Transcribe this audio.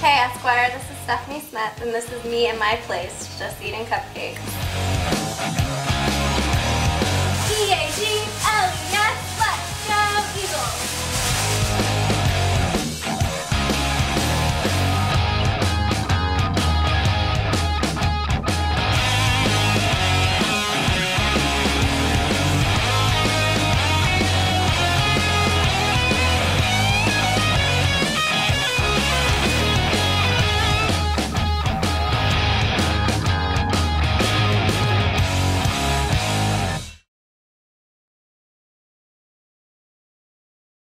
Hey Esquire, this is Stephanie Smith and this is me in my place, just eating cupcakes.